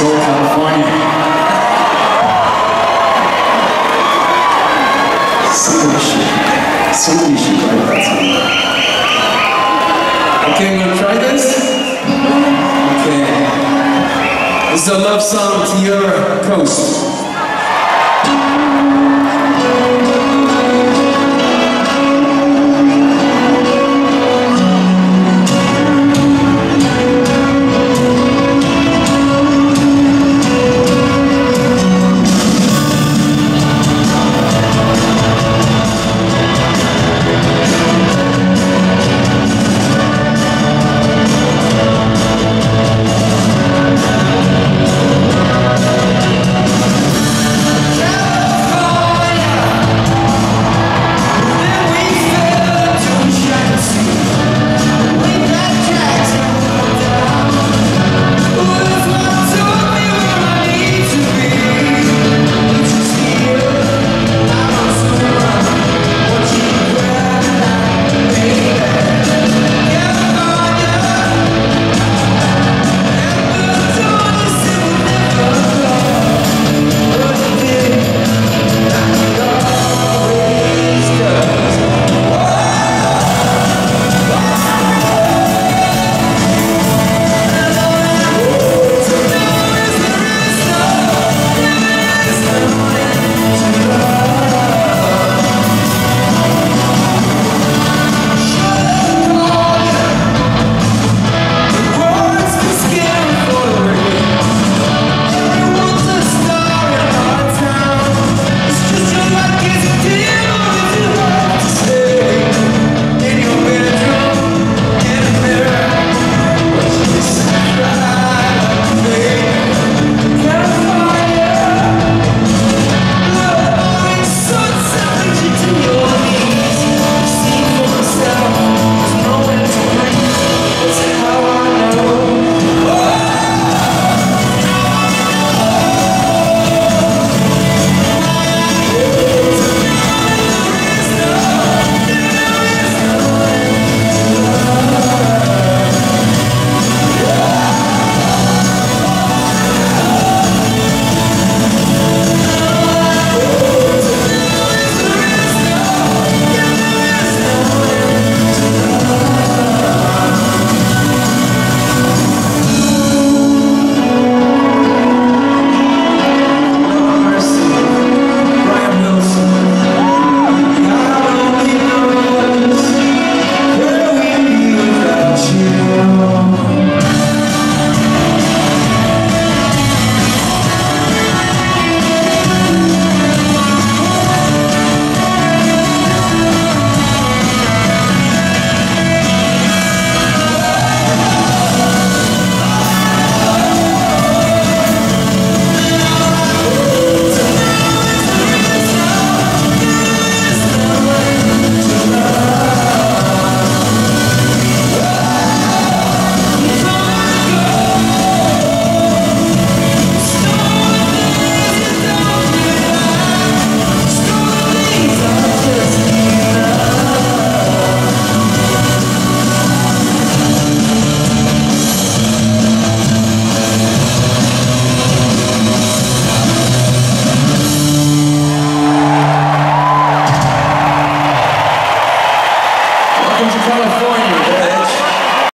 Stole, California. Somebody should, somebody should write that song. Okay, I'm gonna try this? Okay. This is a love song to your coast.